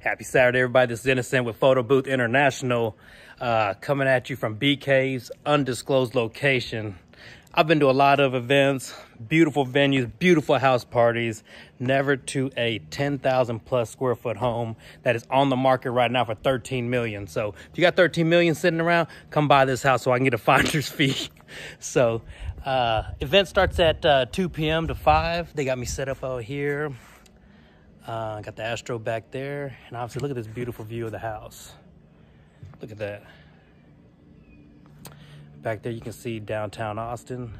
Happy Saturday, everybody. This is Innoscent with Photo Booth International, uh, coming at you from Bee Cave's undisclosed location. I've been to a lot of events, beautiful venues, beautiful house parties, never to a 10,000 plus square foot home that is on the market right now for 13 million. So if you got 13 million sitting around, come buy this house so I can get a finder's fee. so uh, event starts at uh, 2 p.m. to 5. They got me set up out here. Uh, got the Astro back there. And obviously, look at this beautiful view of the house. Look at that. Back there, you can see downtown Austin.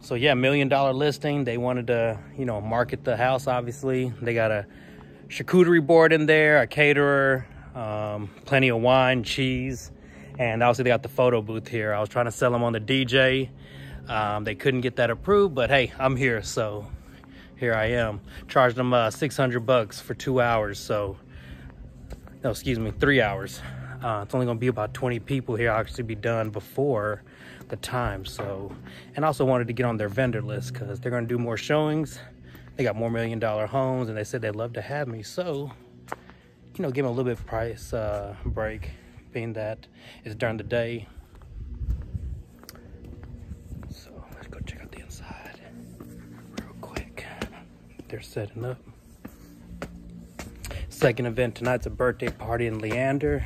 So yeah, million dollar listing. They wanted to, you know, market the house, obviously. They got a charcuterie board in there, a caterer, um, plenty of wine, cheese, and obviously they got the photo booth here. I was trying to sell them on the DJ. Um, they couldn't get that approved, but hey, I'm here, so here I am. Charged them uh, 600 bucks for two hours, so, no, excuse me, three hours. Uh, it's only gonna be about 20 people here. I'll actually be done before the time, so. And also wanted to get on their vendor list because they're gonna do more showings. They got more million dollar homes and they said they'd love to have me, so, you know, give them a little bit of price uh, break, being that it's during the day they're setting up. Second event tonight's a birthday party in Leander.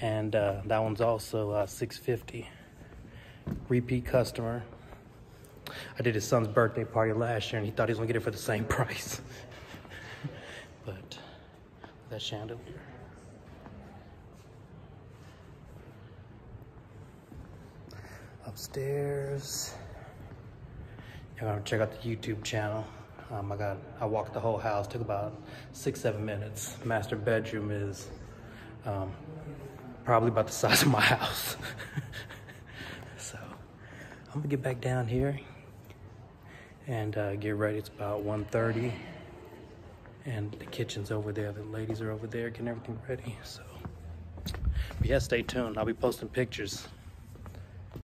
And uh, that one's also uh, 650 Repeat customer. I did his son's birthday party last year and he thought he was gonna get it for the same price. but that chandelier. Upstairs. You're gonna check out the YouTube channel. Um, I got, I walked the whole house, took about six, seven minutes. Master bedroom is um, probably about the size of my house. so I'm gonna get back down here and uh, get ready. It's about 1.30 and the kitchen's over there. The ladies are over there getting everything ready. So, but yeah, stay tuned. I'll be posting pictures.